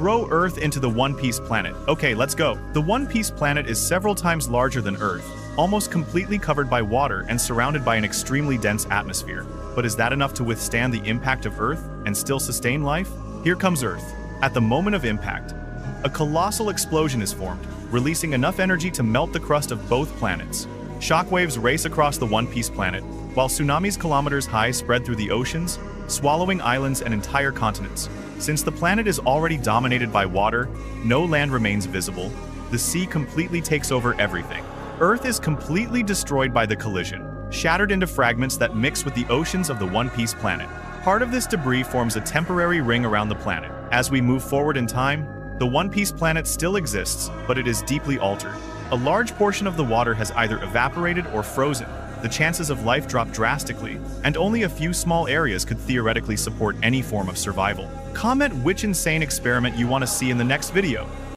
throw Earth into the One Piece planet. Okay, let's go. The One Piece planet is several times larger than Earth, almost completely covered by water and surrounded by an extremely dense atmosphere. But is that enough to withstand the impact of Earth and still sustain life? Here comes Earth. At the moment of impact, a colossal explosion is formed, releasing enough energy to melt the crust of both planets. Shockwaves race across the One Piece planet, while tsunamis kilometers high spread through the oceans, swallowing islands and entire continents. Since the planet is already dominated by water, no land remains visible, the sea completely takes over everything. Earth is completely destroyed by the collision, shattered into fragments that mix with the oceans of the One Piece planet. Part of this debris forms a temporary ring around the planet. As we move forward in time, the One Piece planet still exists, but it is deeply altered. A large portion of the water has either evaporated or frozen, the chances of life drop drastically, and only a few small areas could theoretically support any form of survival. Comment which insane experiment you want to see in the next video.